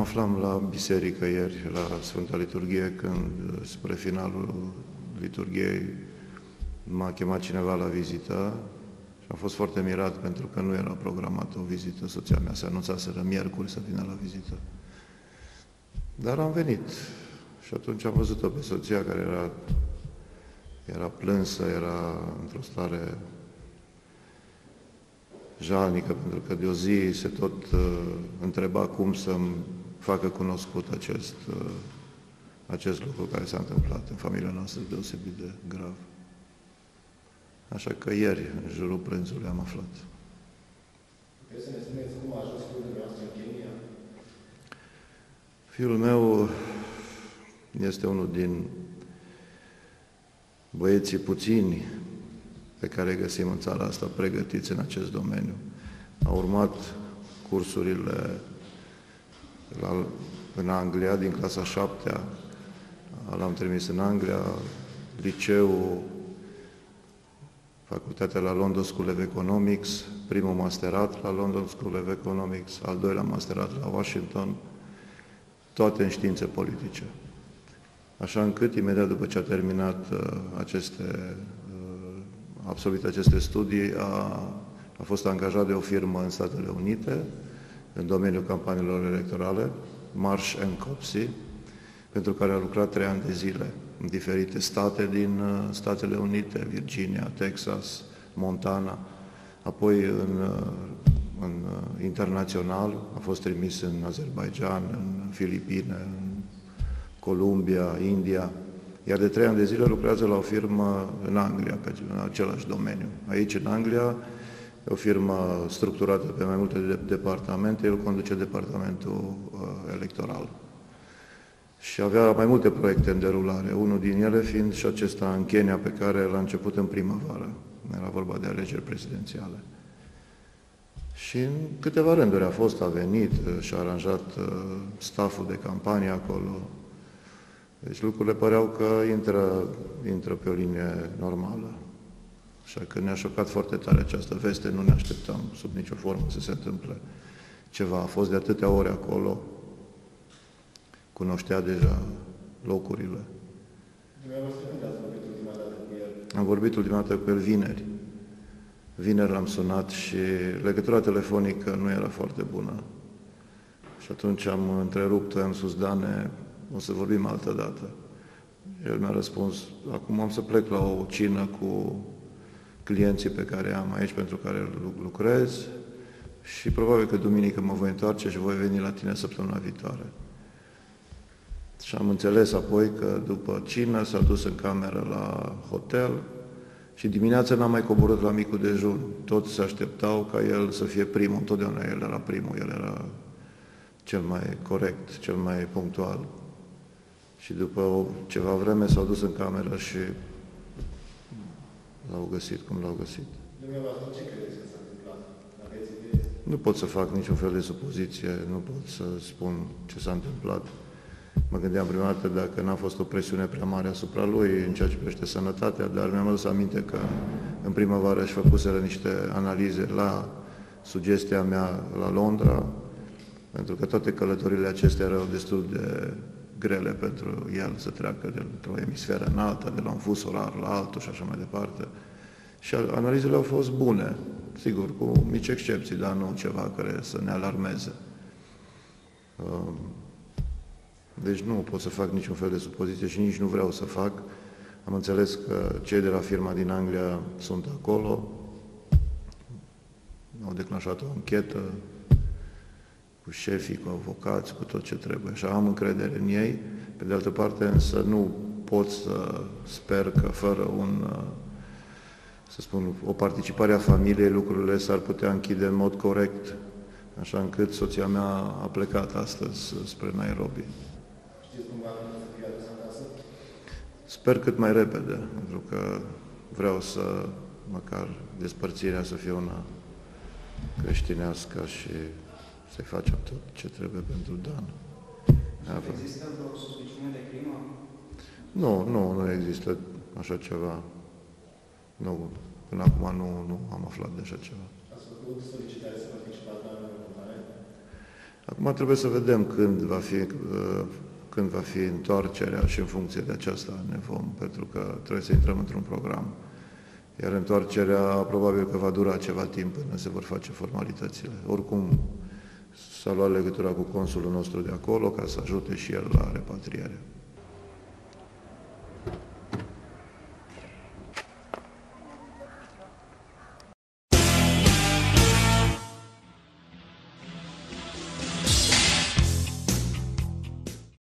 aflam la biserică ieri, la Sfânta Liturghie, când spre finalul liturghiei m-a chemat cineva la vizită și am fost foarte mirat pentru că nu era programată o vizită. Soția mea se anunțaseră miercuri să vină la vizită. Dar am venit și atunci am văzut-o pe soția care era, era plânsă, era într-o stare jalnică, pentru că de o zi se tot uh, întreba cum să-mi facă cunoscut acest, uh, acest lucru care s-a întâmplat în familia noastră deosebit de grav. Așa că ieri, în jurul prânzului, am aflat. Puteți să ne spuneți cum a ajuns fiul dumneavoastră în Kenya? Fiul meu este unul din băieții puțini pe care îi găsim în țara asta pregătiți în acest domeniu. A urmat cursurile la, în Anglia, din clasa 7 l-am trimis în Anglia, liceul, facultatea la London School of Economics, primul masterat la London School of Economics, al doilea masterat la Washington, toate în științe politice. Așa încât, imediat după ce a terminat uh, aceste absolvit aceste studii, a, a fost angajat de o firmă în Statele Unite, în domeniul campaniilor electorale, Marsh Copsey, pentru care a lucrat trei ani de zile în diferite state din uh, Statele Unite, Virginia, Texas, Montana, apoi în, uh, în uh, internațional, a fost trimis în Azerbaijan, în Filipine, în Columbia, India, iar de trei ani de zile lucrează la o firmă în Anglia, pe, în același domeniu. Aici, în Anglia, e o firmă structurată pe mai multe de departamente, el conduce departamentul uh, electoral. Și avea mai multe proiecte în derulare, unul din ele fiind și acesta în Kenya, pe care l-a început în primăvară. Era vorba de alegeri prezidențiale. Și în câteva rânduri a fost, a venit uh, și a aranjat uh, staful de campanie acolo, deci lucrurile păreau că intră, intră pe o linie normală. Așa că ne-a șocat foarte tare această veste, nu ne așteptam sub nicio formă să se întâmple ceva. A fost de atâtea ore acolo, cunoștea deja locurile. Am vorbit ultima dată cu el vineri. Vineri l-am sunat și legătura telefonică nu era foarte bună. Și atunci am întrerupt, am spus, Dane, o să vorbim altă dată. El mi-a răspuns, acum am să plec la o cină cu clienții pe care am aici, pentru care lucrez și probabil că duminică mă voi întoarce și voi veni la tine săptămâna viitoare. Și am înțeles apoi că după cină s-a dus în cameră la hotel și dimineața n-am mai coborât la micul dejun. Toți se așteptau ca el să fie primul, întotdeauna el era primul, el era cel mai corect, cel mai punctual. Și după o, ceva vreme s-au dus în cameră și l-au găsit cum l-au găsit. Dumneavoastră, ce credeți că s-a întâmplat? Nu pot să fac niciun fel de supoziție, nu pot să spun ce s-a întâmplat. Mă gândeam prima dată dacă n-a fost o presiune prea mare asupra lui în ceea ce privește sănătatea, dar mi-am adus aminte că în primăvară își făcuseră niște analize la sugestia mea la Londra, pentru că toate călătorile acestea erau destul de grele pentru el să treacă de o emisferă în alta, de la un fus solar la altul și așa mai departe. Și analizele au fost bune, sigur, cu mici excepții, dar nu ceva care să ne alarmeze. Um, deci nu pot să fac niciun fel de supoziție și nici nu vreau să fac. Am înțeles că cei de la firma din Anglia sunt acolo, au declanșat o anchetă, cu șefii, cu avocați, cu tot ce trebuie. Și am încredere în ei. Pe de altă parte, însă nu pot să sper că fără un, să spun, o participare a familiei, lucrurile s-ar putea închide în mod corect, așa încât soția mea a plecat astăzi spre Nairobi. Știți cum va să fie adus acasă? Sper cât mai repede, pentru că vreau să, măcar despărțirea să fie una creștinească și să-i facem tot ce trebuie pentru Dan. Da, Avem. Există vreo suspiciune de crimă? Nu, nu, nu există așa ceva. Nu, până acum nu, nu am aflat de așa ceva. Ați făcut solicitare să? Acum trebuie să vedem când va fi, uh, când va fi întoarcerea și în funcție de aceasta ne vom, pentru că trebuie să intrăm într-un program. Iar întoarcerea probabil că va dura ceva timp până se vor face formalitățile. Oricum, s-a luat legătura cu consulul nostru de acolo ca să ajute și el la repatriere.